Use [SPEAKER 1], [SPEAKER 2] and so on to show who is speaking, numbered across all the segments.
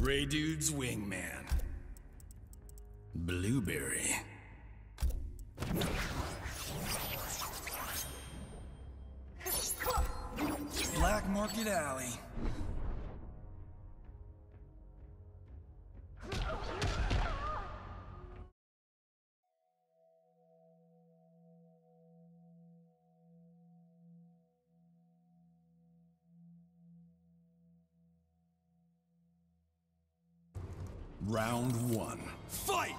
[SPEAKER 1] Raiden's wingman. Blueberry. Black Market Alley. Round one. Fight!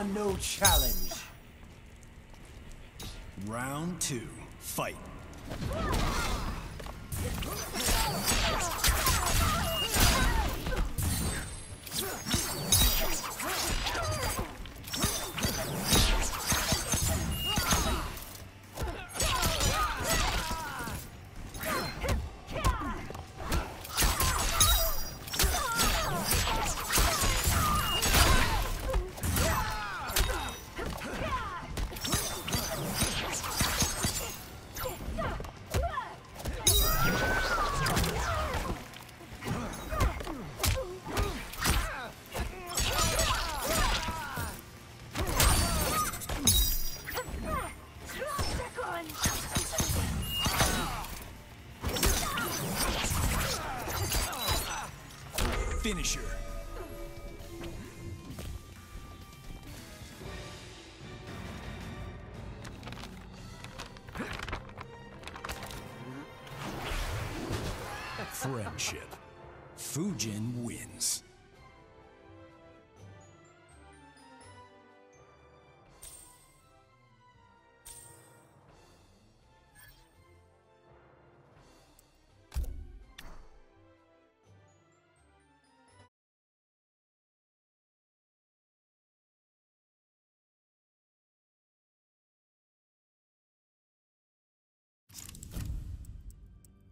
[SPEAKER 2] Are no challenge.
[SPEAKER 1] Round two. Fight. Finisher. Friendship. Fujin wins.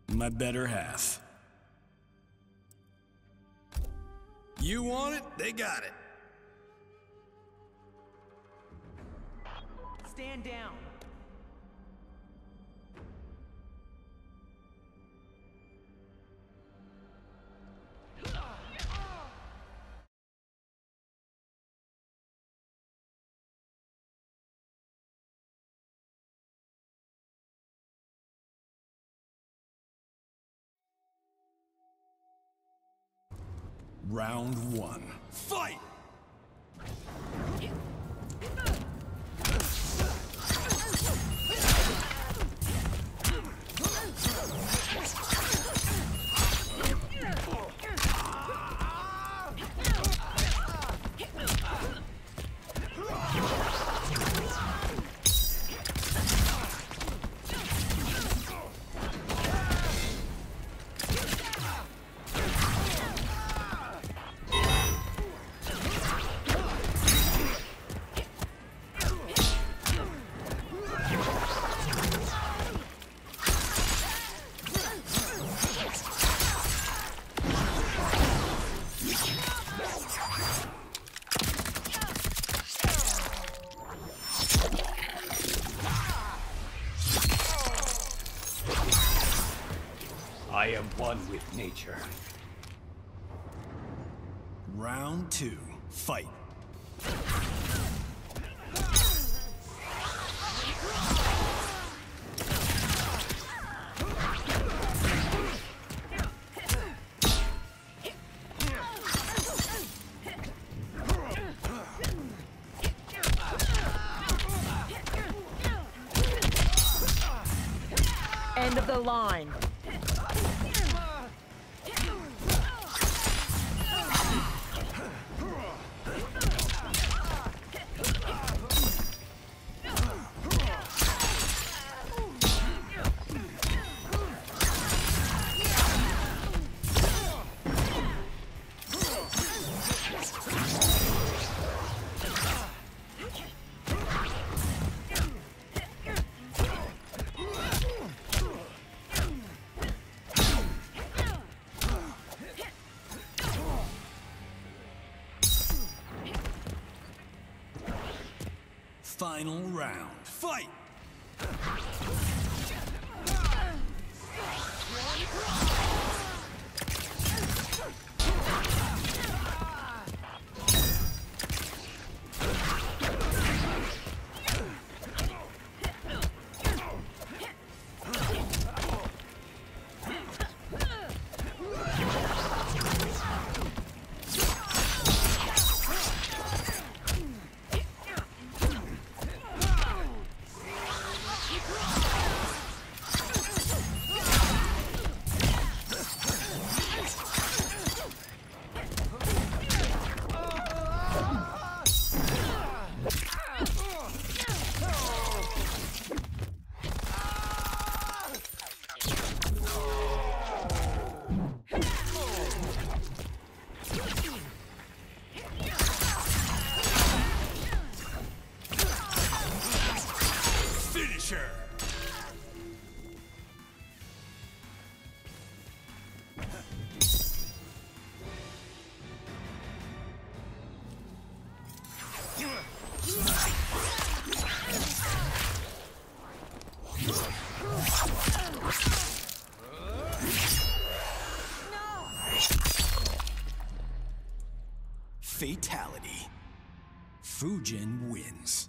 [SPEAKER 1] My better half. You want it, they got it.
[SPEAKER 3] Stand down.
[SPEAKER 1] Round one. Fight!
[SPEAKER 4] I am one with nature.
[SPEAKER 1] Round two. Fight.
[SPEAKER 3] End of the line.
[SPEAKER 1] Final round. Fight! Fatality. Fujin wins.